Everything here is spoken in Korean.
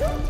슈!